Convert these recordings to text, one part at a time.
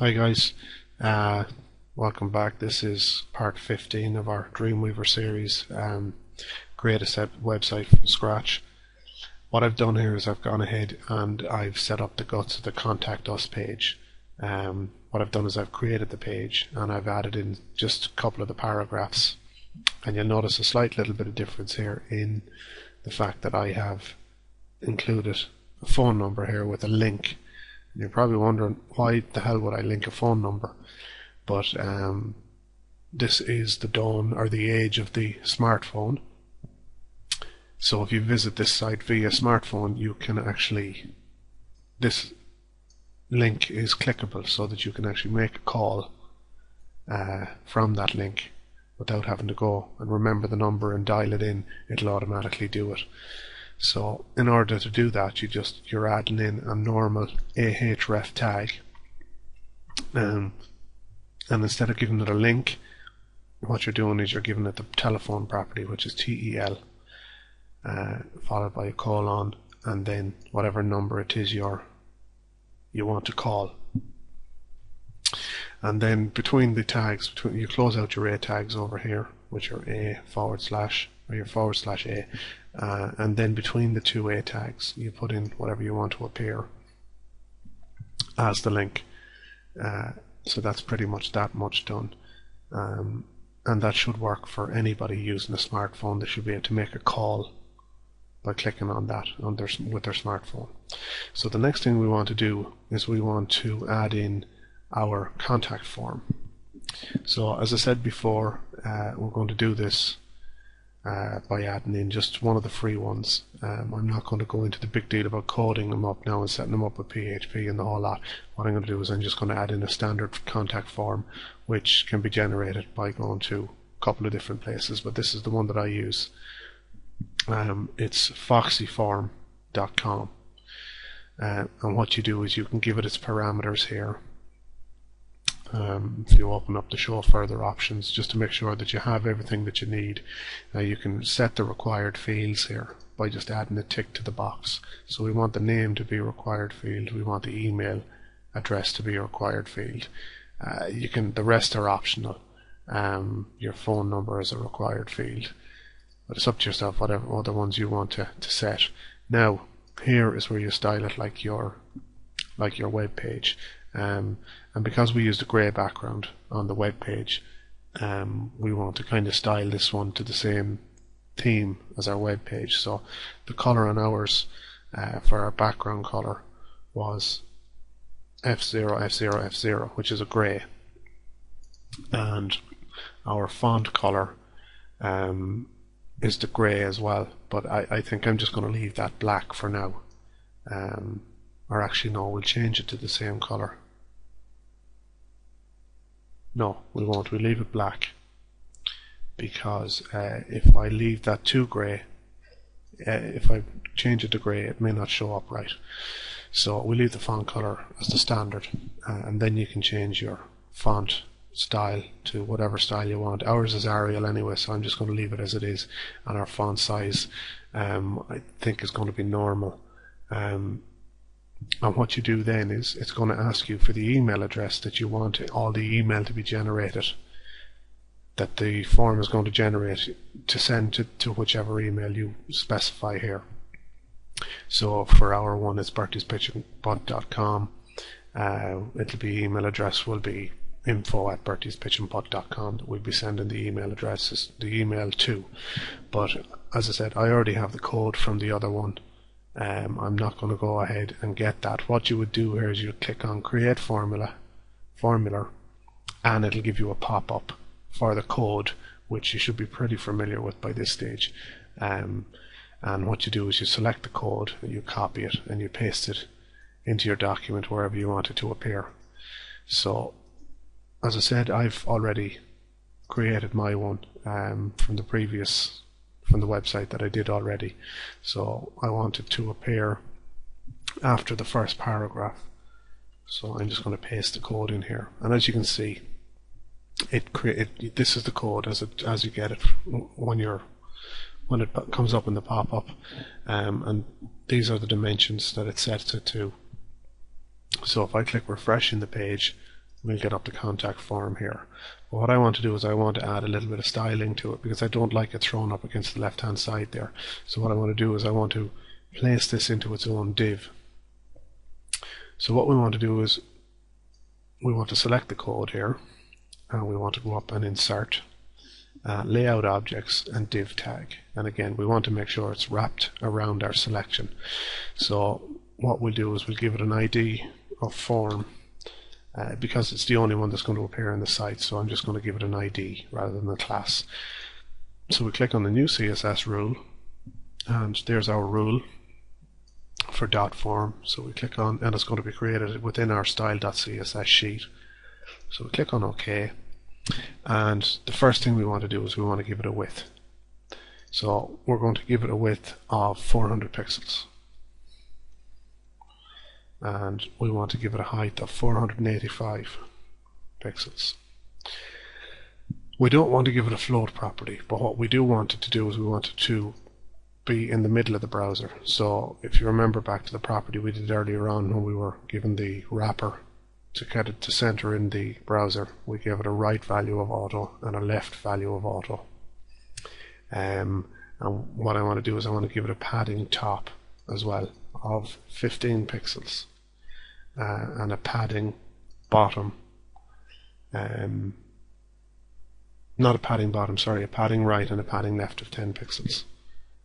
Hi guys, uh, welcome back. This is part 15 of our Dreamweaver series, um, create a set website from scratch. What I've done here is I've gone ahead and I've set up the guts of the contact us page. Um, what I've done is I've created the page and I've added in just a couple of the paragraphs and you'll notice a slight little bit of difference here in the fact that I have included a phone number here with a link you're probably wondering why the hell would I link a phone number? But um, this is the dawn or the age of the smartphone. So if you visit this site via smartphone, you can actually this link is clickable so that you can actually make a call uh, from that link without having to go and remember the number and dial it in. It'll automatically do it. So in order to do that, you just you're adding in a normal ahref tag, um, and instead of giving it a link, what you're doing is you're giving it the telephone property, which is tel, uh, followed by a colon, and then whatever number it is you're you want to call. And then between the tags, between you close out your a tags over here, which are a forward slash or your forward slash a, uh, and then between the two A tags you put in whatever you want to appear as the link. Uh, so that's pretty much that much done. Um, and that should work for anybody using a smartphone. They should be able to make a call by clicking on that on their, with their smartphone. So the next thing we want to do is we want to add in our contact form. So as I said before uh, we're going to do this uh, by adding in just one of the free ones. Um, I'm not going to go into the big deal about coding them up now and setting them up with PHP and the whole lot. What I'm going to do is I'm just going to add in a standard contact form which can be generated by going to a couple of different places, but this is the one that I use. Um, it's foxyform.com. Uh, and what you do is you can give it its parameters here um, if you open up to show further options just to make sure that you have everything that you need. You can set the required fields here by just adding a tick to the box. So we want the name to be a required field, we want the email address to be a required field. Uh, you can the rest are optional. Um, your phone number is a required field. But it's up to yourself whatever other ones you want to, to set. Now here is where you style it like your like your web page. Um, and because we used a grey background on the web page, um, we want to kind of style this one to the same theme as our web page. So the color on ours uh, for our background color was F0, F0, F0, which is a grey. And our font color um, is the grey as well, but I, I think I'm just going to leave that black for now. Um, or actually no, we'll change it to the same color. No, we won't. We leave it black because uh, if I leave that too grey, uh, if I change it to grey, it may not show up right. So we leave the font color as the standard, uh, and then you can change your font style to whatever style you want. Ours is Arial anyway, so I'm just going to leave it as it is, and our font size um, I think is going to be normal. Um, and what you do then is it's going to ask you for the email address that you want all the email to be generated that the form is going to generate to send to, to whichever email you specify here. So for our one it's bertiespitchandputt.com. Uh, it'll be email address will be info at bertiespitchandputt.com that we'll be sending the email addresses the email to. But as I said, I already have the code from the other one um, I'm not going to go ahead and get that. What you would do here is you click on create formula, formula, and it'll give you a pop-up for the code, which you should be pretty familiar with by this stage. Um, and what you do is you select the code, and you copy it, and you paste it into your document wherever you want it to appear. So, as I said, I've already created my one um, from the previous from the website that I did already. So I want it to appear after the first paragraph. So I'm just going to paste the code in here. And as you can see, it create this is the code as it as you get it when you're when it comes up in the pop-up um, and these are the dimensions that it sets it to so if I click refresh in the page we'll get up the contact form here. But what I want to do is I want to add a little bit of styling to it because I don't like it thrown up against the left hand side there. So what I want to do is I want to place this into its own div. So what we want to do is we want to select the code here and we want to go up and insert uh, layout objects and div tag and again we want to make sure it's wrapped around our selection so what we'll do is we'll give it an ID of form uh, because it's the only one that's going to appear in the site so I'm just going to give it an ID rather than a class. So we click on the new CSS rule and there's our rule for dot form. So we click on and it's going to be created within our style.css sheet. So we click on OK. And the first thing we want to do is we want to give it a width. So we're going to give it a width of 400 pixels and we want to give it a height of 485 pixels. We don't want to give it a float property, but what we do want it to do is we want it to be in the middle of the browser. So if you remember back to the property we did earlier on when we were given the wrapper to get it to center in the browser, we gave it a right value of auto and a left value of auto. Um, and what I want to do is I want to give it a padding top as well of 15 pixels uh, and a padding bottom. Um, not a padding bottom, sorry, a padding right and a padding left of 10 pixels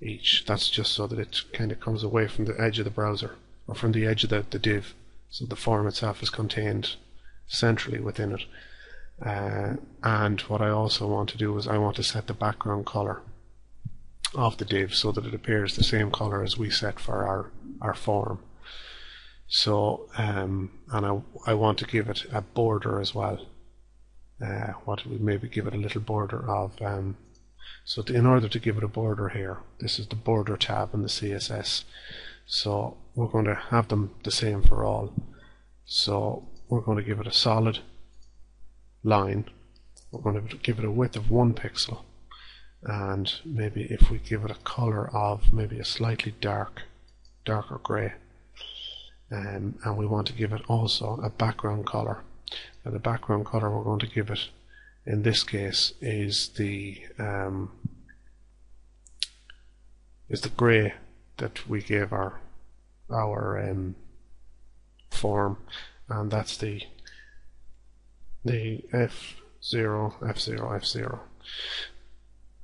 each. That's just so that it kind of comes away from the edge of the browser or from the edge of the, the div. So the form itself is contained centrally within it. Uh, and what I also want to do is I want to set the background color of the div so that it appears the same color as we set for our, our form. So, um, and I, I want to give it a border as well. Uh, what we maybe give it a little border of, um, so to, in order to give it a border here, this is the border tab in the CSS. So we're going to have them the same for all. So we're going to give it a solid line. We're going to give it a width of one pixel. And maybe if we give it a color of maybe a slightly dark, darker gray um, and we want to give it also a background color. And the background color we're going to give it in this case is the um, is the grey that we gave our our um, form. And that's the the F0 F0 F0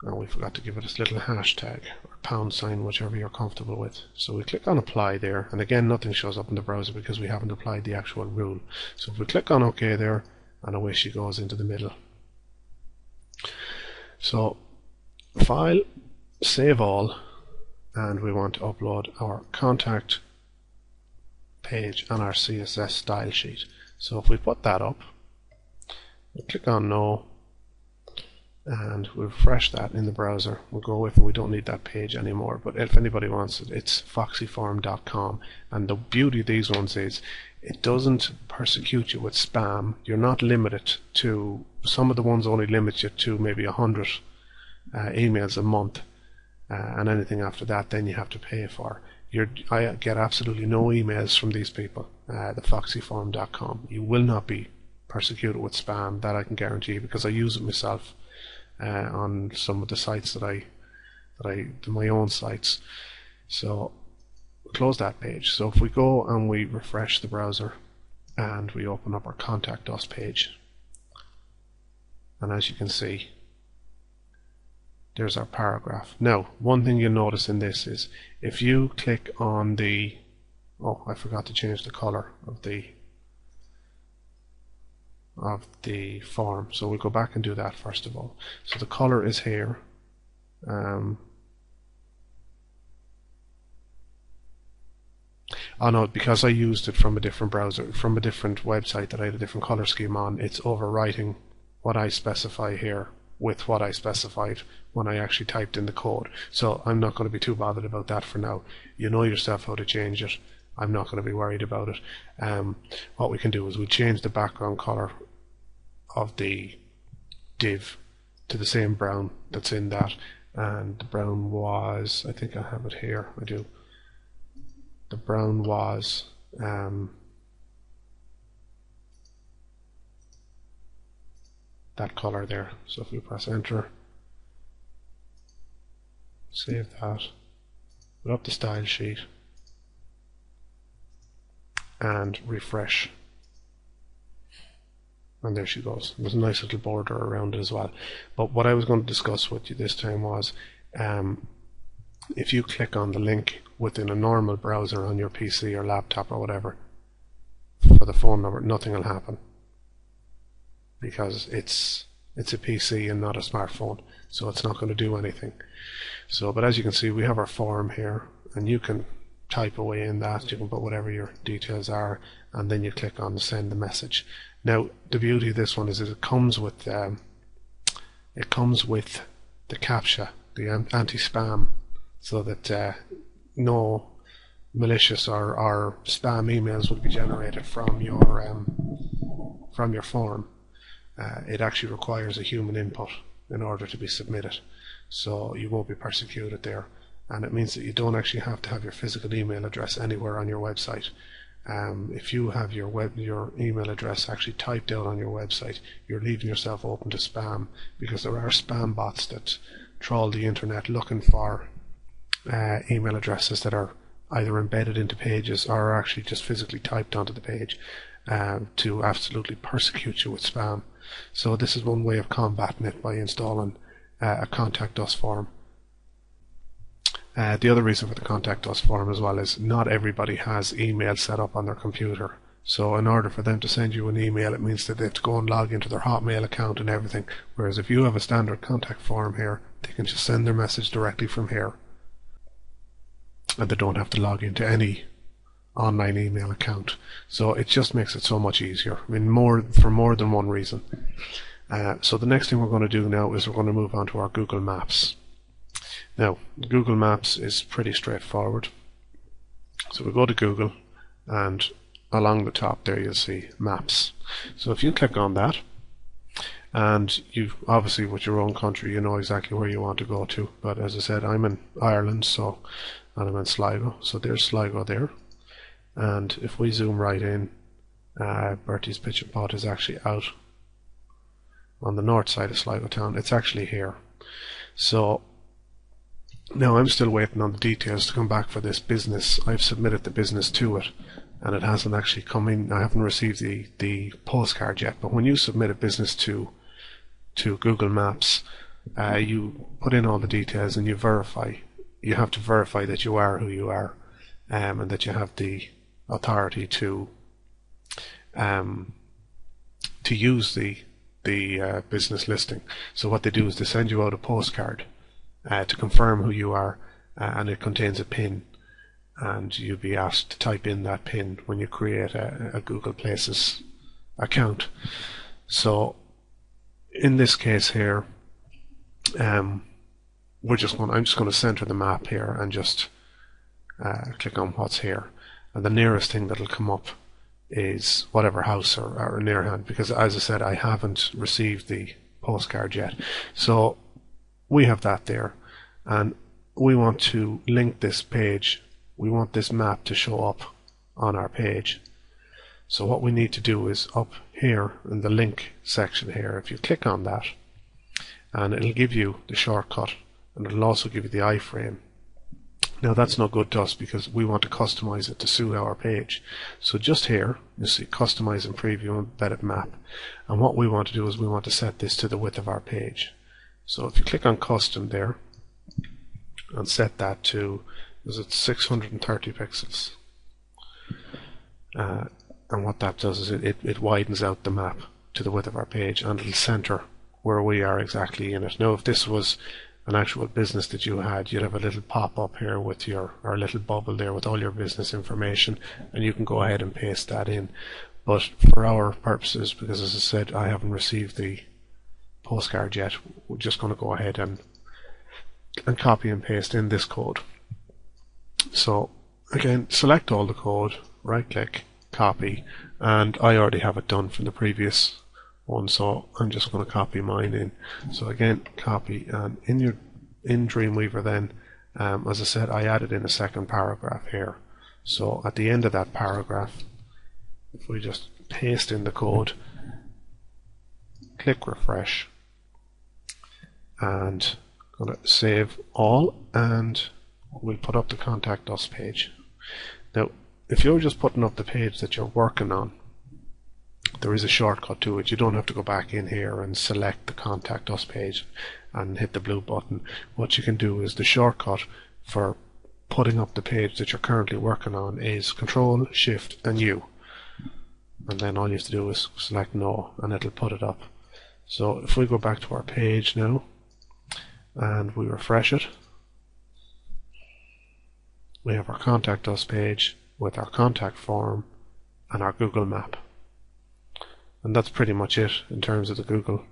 and we forgot to give it a little hashtag or pound sign whichever you're comfortable with. So we click on apply there and again nothing shows up in the browser because we haven't applied the actual rule. So if we click on OK there and away she goes into the middle. So file save all and we want to upload our contact page and our CSS style sheet. So if we put that up we click on no and we refresh that in the browser. We'll go with and we don't need that page anymore. But if anybody wants it, it's foxyform.com. And the beauty of these ones is it doesn't persecute you with spam. You're not limited to some of the ones only limit you to maybe a hundred uh, emails a month, uh, and anything after that, then you have to pay for. You're, I get absolutely no emails from these people. Uh, the foxyform.com. You will not be persecuted with spam. That I can guarantee because I use it myself uh, on some of the sites that I that I my own sites. So close that page. So if we go and we refresh the browser and we open up our contact us page, and as you can see, there's our paragraph. Now, one thing you'll notice in this is if you click on the oh, I forgot to change the color of the of the form. So we'll go back and do that first of all. So the color is here. Um, oh no, because I used it from a different browser, from a different website that I had a different color scheme on, it's overwriting what I specify here with what I specified when I actually typed in the code. So I'm not going to be too bothered about that for now. You know yourself how to change it. I'm not going to be worried about it. Um, what we can do is we change the background color of the div to the same brown that's in that and the brown was I think I have it here I do the brown was um, that color there. So if we press enter, save that, put up the style sheet, and refresh. And there she goes. There's a nice little border around it as well. But what I was going to discuss with you this time was um, if you click on the link within a normal browser on your PC or laptop or whatever for the phone number, nothing will happen because it's it's a PC and not a smartphone, so it's not going to do anything. So, but as you can see, we have our form here, and you can type away in that. You can put whatever your details are, and then you click on send the message. Now, the beauty of this one is it comes with um, it comes with the CAPTCHA, the anti-spam, so that uh, no malicious or, or spam emails will be generated from your um, from your form uh, it actually requires a human input in order to be submitted. So you won't be persecuted there. And it means that you don't actually have to have your physical email address anywhere on your website. Um, if you have your web your email address actually typed out on your website, you're leaving yourself open to spam because there are spam bots that trawl the internet looking for uh, email addresses that are either embedded into pages or are actually just physically typed onto the page uh, to absolutely persecute you with spam. So this is one way of combating it by installing uh, a contact us form. Uh, the other reason for the contact us form as well is not everybody has email set up on their computer. So in order for them to send you an email, it means that they have to go and log into their Hotmail account and everything. Whereas if you have a standard contact form here, they can just send their message directly from here. And they don't have to log into any online email account. So it just makes it so much easier. I mean, more for more than one reason. Uh, so the next thing we're going to do now is we're going to move on to our Google Maps. Now, Google Maps is pretty straightforward. So we go to Google and along the top there you'll see Maps. So if you click on that, and you obviously with your own country you know exactly where you want to go to. But as I said, I'm in Ireland, so and I'm in Sligo, so there's Sligo there and if we zoom right in uh, Bertie's Pitch and Putt is actually out on the north side of Sligo town it's actually here so now I'm still waiting on the details to come back for this business I've submitted the business to it and it hasn't actually come in I haven't received the the postcard yet but when you submit a business to to Google Maps uh, you put in all the details and you verify you have to verify that you are who you are um, and that you have the authority to um, to use the the uh, business listing. So what they do is they send you out a postcard uh, to confirm who you are, uh, and it contains a PIN, and you'll be asked to type in that PIN when you create a, a Google Places account. So in this case here, um, we're just going. I'm just going to center the map here and just uh, click on what's here and the nearest thing that'll come up is whatever house or, or near hand because as I said I haven't received the postcard yet so we have that there and we want to link this page we want this map to show up on our page so what we need to do is up here in the link section here if you click on that and it'll give you the shortcut and it'll also give you the iframe now that's not good to us because we want to customize it to suit our page. So just here, you see customize and preview embedded map. And what we want to do is we want to set this to the width of our page. So if you click on custom there and set that to, is it 630 pixels? Uh, and what that does is it, it, it widens out the map to the width of our page and it'll center where we are exactly in it. Now if this was an actual business that you had, you'd have a little pop up here with your, or a little bubble there with all your business information, and you can go ahead and paste that in. But for our purposes, because as I said, I haven't received the postcard yet, we're just going to go ahead and and copy and paste in this code. So again, select all the code, right click, copy, and I already have it done from the previous one so I'm just going to copy mine in. So again copy and in your in Dreamweaver then um, as I said I added in a second paragraph here. So at the end of that paragraph if we just paste in the code click refresh and going to save all and we'll put up the contact us page. Now if you're just putting up the page that you're working on there is a shortcut to it. You don't have to go back in here and select the contact us page and hit the blue button. What you can do is the shortcut for putting up the page that you're currently working on is Control, Shift and U. And then all you have to do is select no and it'll put it up. So if we go back to our page now and we refresh it, we have our contact us page with our contact form and our Google map and that's pretty much it in terms of the Google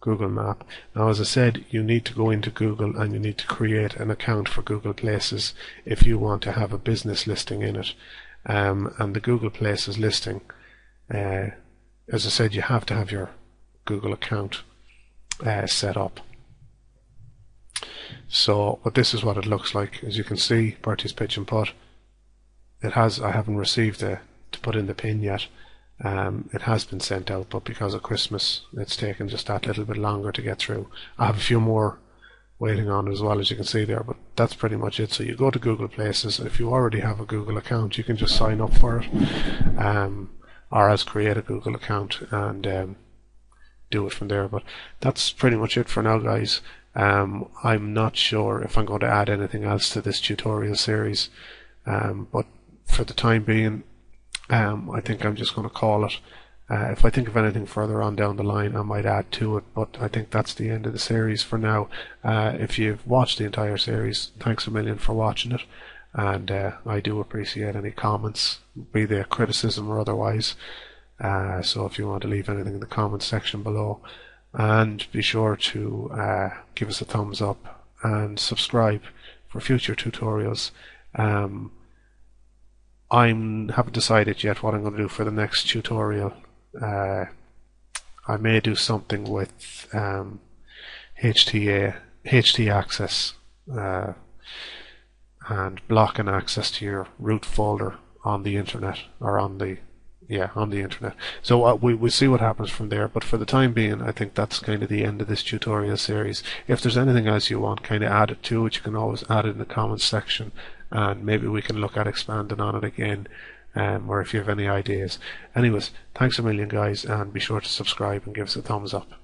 Google Map. Now, as I said, you need to go into Google and you need to create an account for Google Places if you want to have a business listing in it. Um, and the Google Places listing, uh, as I said, you have to have your Google account uh, set up. So, but this is what it looks like. As you can see, Bertie's Pitch and Putt. It has. I haven't received a to put in the pin yet. Um, it has been sent out, but because of Christmas, it's taken just that little bit longer to get through. I have a few more waiting on as well, as you can see there, but that's pretty much it. So you go to Google Places. If you already have a Google account, you can just sign up for it, um, or as create a Google account and um, do it from there. But that's pretty much it for now, guys. Um, I'm not sure if I'm going to add anything else to this tutorial series, um, but for the time being, um, I think I'm just going to call it. Uh, if I think of anything further on down the line, I might add to it, but I think that's the end of the series for now. Uh, if you've watched the entire series, thanks a million for watching it, and uh, I do appreciate any comments, be they criticism or otherwise. Uh, so if you want to leave anything in the comments section below, and be sure to uh, give us a thumbs up and subscribe for future tutorials. Um, I haven't decided yet what I'm going to do for the next tutorial. Uh, I may do something with um, HTA, HT access uh, and blocking access to your root folder on the internet or on the yeah on the internet. So uh, we we see what happens from there. But for the time being, I think that's kind of the end of this tutorial series. If there's anything else you want, kind of add it to it. You can always add it in the comments section and maybe we can look at expanding on it again um, or if you have any ideas. Anyways, thanks a million guys and be sure to subscribe and give us a thumbs up.